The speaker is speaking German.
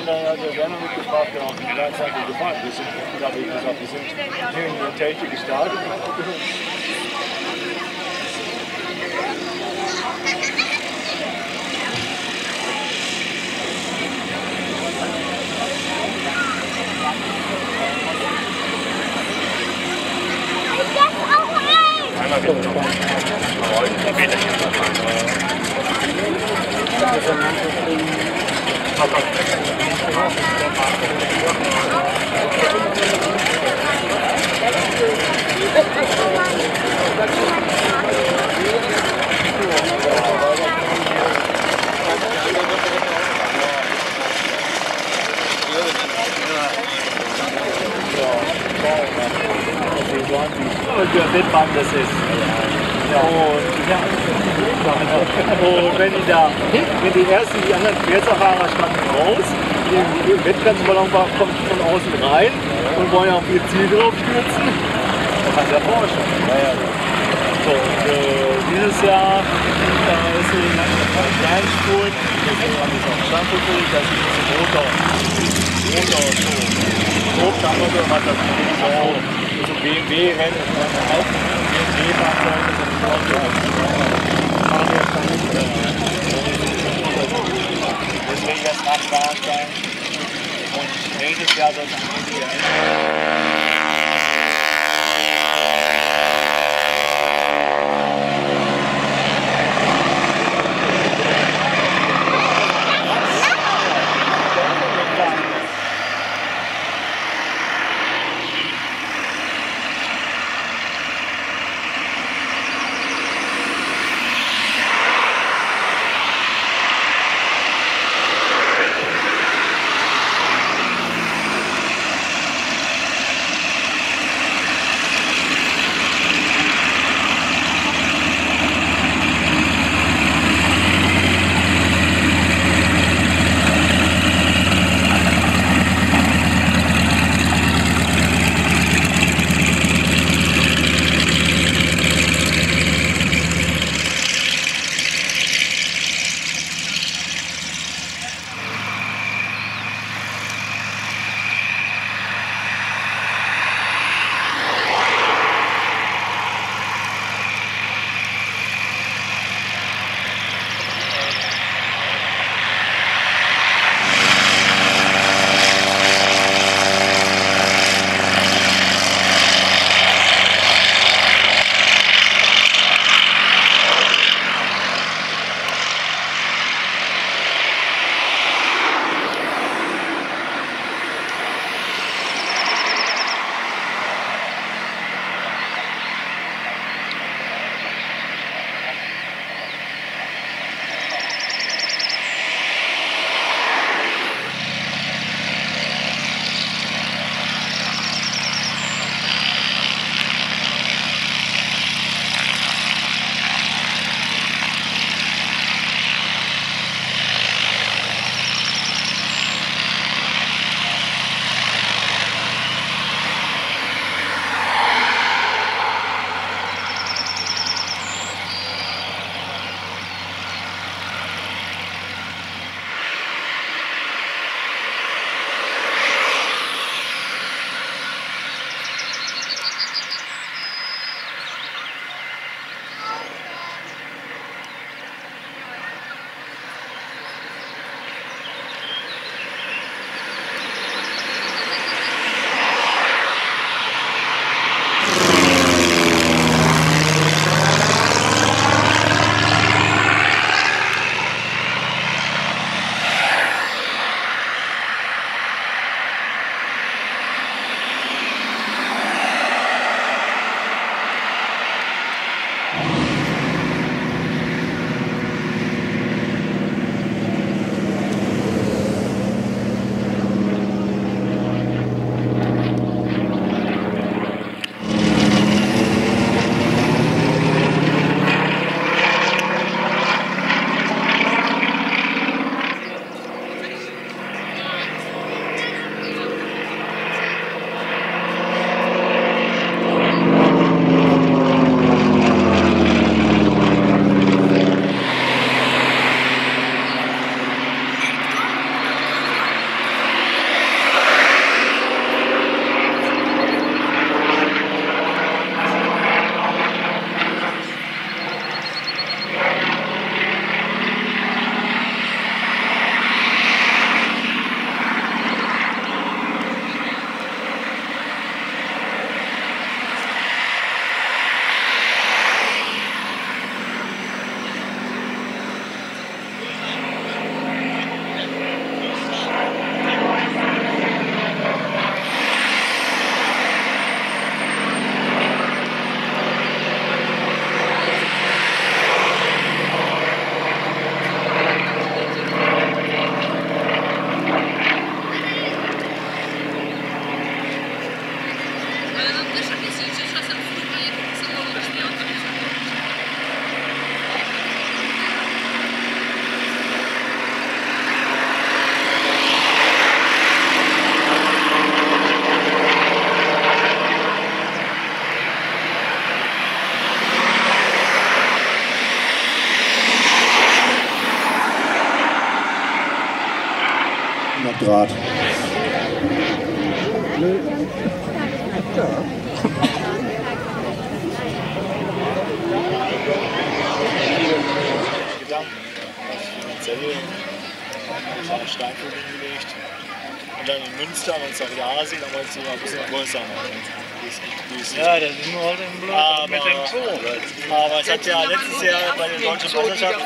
und dann hat der Werner mitgefragt, ja, wie lange seid ihr gefahren? Wir sind, da habe ich gesagt, wir sind hier in der Telte gestartet. Und der Windbahn das ist. Ja. Und, ja, und wenn die da, wenn die ersten, die anderen Querzerfahrer standen raus, die, die Wettkampfballon kommt von außen rein und wollen auf ihr Ziel drauf stürzen. Das hat der Porsche. Ja, ja. So, und, äh, dieses Jahr da ist so die ganze Kleinspur, das ist an dieser Standpunkte, das ist ein Motor. Motor, so. Hochdampfer hat das so, so BMW-Rennen, auch BMW-Fahrzeuge sind Deswegen das Radfahren und nächstes Jahr soll eine hingelegt. Und dann in Münster, wenn es auch da sieht, dann wolltest du mal ein bisschen größer Ja, das ist nur halt im Blut Aber, mit dem Zoo. aber es hat ja letztes Jahr bei den deutschen Meisterschaften